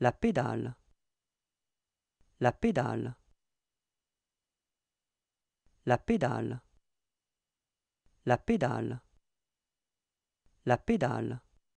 la pédale, la pédale, la pédale, la pédale, la pédale.